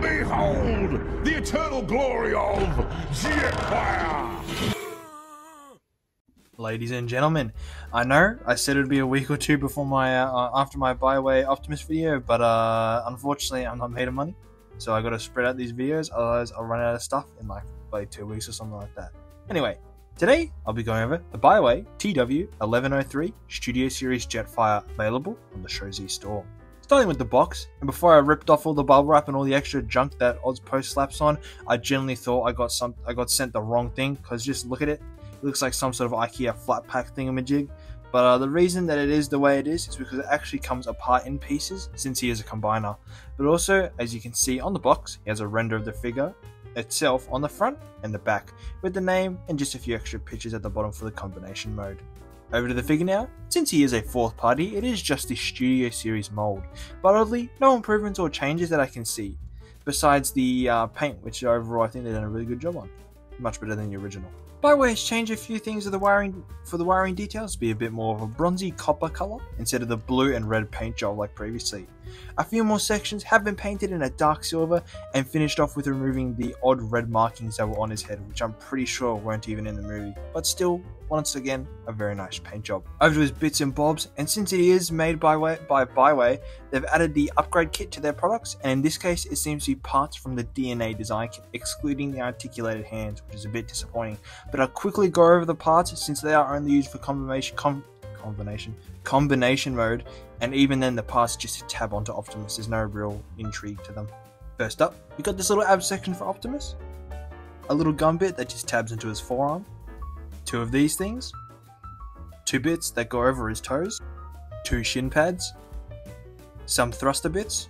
Behold the eternal glory of Jetfire! Ladies and gentlemen, I know I said it'd be a week or two before my uh, after my Baiwei Optimus video, but uh, unfortunately I'm not made of money, so I got to spread out these videos. Otherwise, I'll run out of stuff in like like two weeks or something like that. Anyway, today I'll be going over the Baiwei TW1103 Studio Series Jetfire available on the Showzstore. Starting with the box, and before I ripped off all the bubble wrap and all the extra junk that AusPost slaps on, I genuinely thought I got some I got sent the wrong thing because just look at it, it looks like some sort of IKEA flat pack thingamajig. But uh, the reason that it is the way it is is because it actually comes apart in pieces since he is a combiner. But also, as you can see on the box, he has a render of the figure itself on the front and the back, with the name and just a few extra pictures at the bottom for the combination mode. Over to the figure now. Since he is a fourth party, it is just the Studio Series mold, but oddly, no improvements or changes that I can see, besides the uh, paint, which overall I think they've done a really good job on. Much better than the original. Baiwei has changed a few things of the wiring for the wiring details to be a bit more of a bronzy copper color instead of the blue and red paint job like previously. A few more sections have been painted in a dark silver and finished off with removing the odd red markings that were on his head, which I'm pretty sure weren't even in the movie, but still, once again, a very nice paint job. Over to his bits and bobs, and since it is made by way, by Baiwei, they've added the upgrade kit to their products, and in this case, it seems to be parts from the DNA design kit, excluding the articulated hands, which is a bit disappointing. But I'll quickly go over the parts since they are only used for confirmation. com- combination, combination mode, and even then the parts just tab onto Optimus. There's no real intrigue to them. First up, we got this little ab section for Optimus, a little gun bit that just tabs into his forearm, two of these things, two bits that go over his toes, two shin pads, some thruster bits,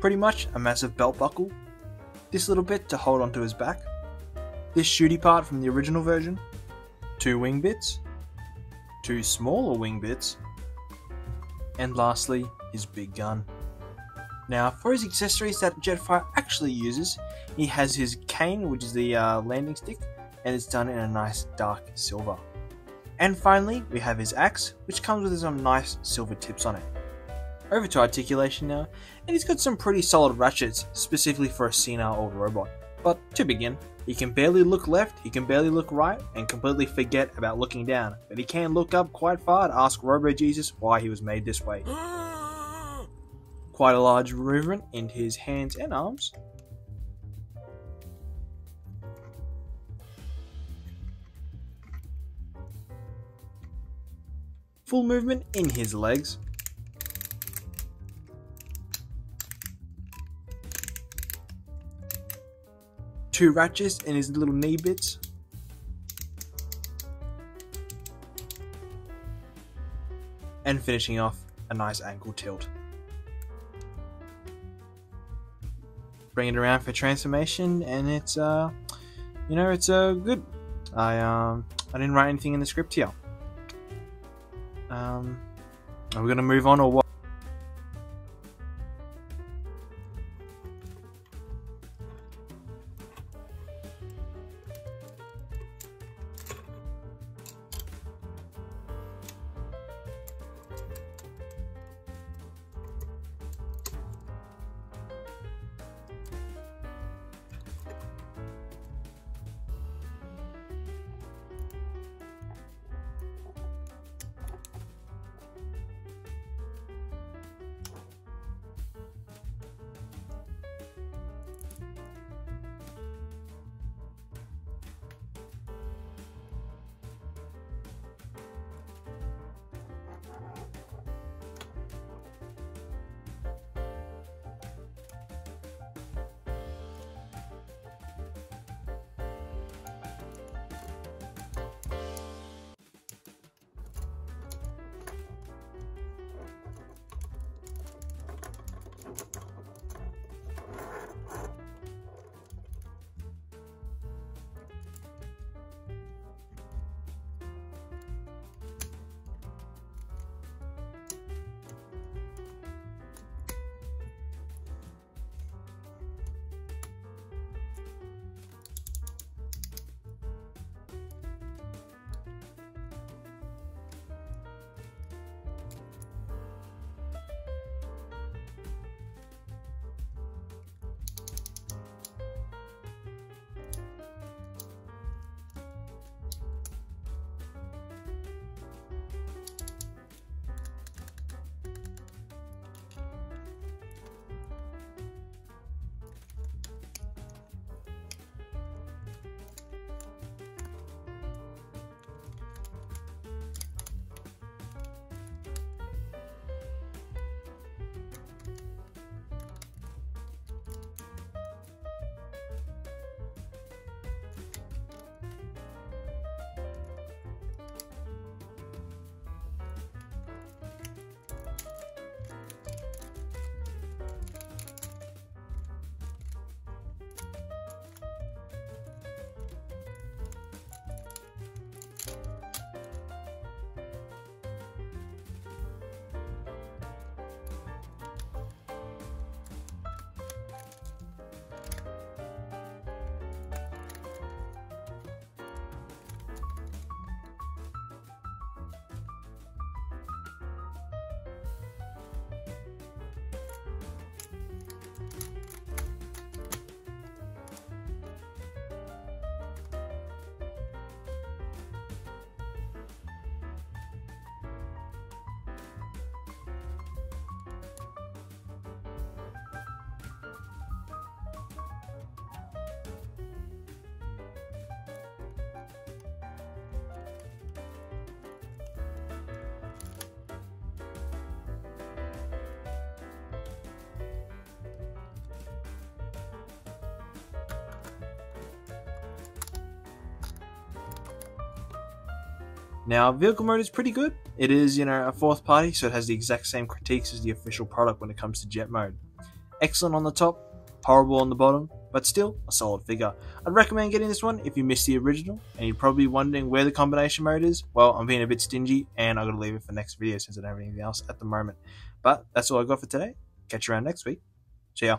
pretty much a massive belt buckle, this little bit to hold onto his back, this shooty part from the original version, two wing bits, two smaller wing bits, and lastly, his big gun. Now, for his accessories that Jetfire actually uses, he has his cane, which is the uh, landing stick, and it's done in a nice dark silver. And finally, we have his axe, which comes with some nice silver tips on it. Over to articulation now, and he's got some pretty solid ratchets, specifically for a senile old robot. But to begin, he can barely look left, he can barely look right, and completely forget about looking down. But he can look up quite far to ask Robo Jesus why he was made this way. Quite a large movement in his hands and arms. Full movement in his legs. Two ratchets in his little knee bits. And finishing off a nice ankle tilt. Bring it around for transformation, and it's uh, you know, it's uh good. I um, I didn't write anything in the script here. Um, are we gonna move on or what? Now, vehicle mode is pretty good. It is, you know, a fourth party, so it has the exact same critiques as the official product when it comes to jet mode. Excellent on the top, horrible on the bottom, but still a solid figure. I'd recommend getting this one if you missed the original and you're probably wondering where the combination mode is. Well, I'm being a bit stingy and I'm going to leave it for next video since I don't have anything else at the moment. But that's all I got for today. Catch you around next week. See ya.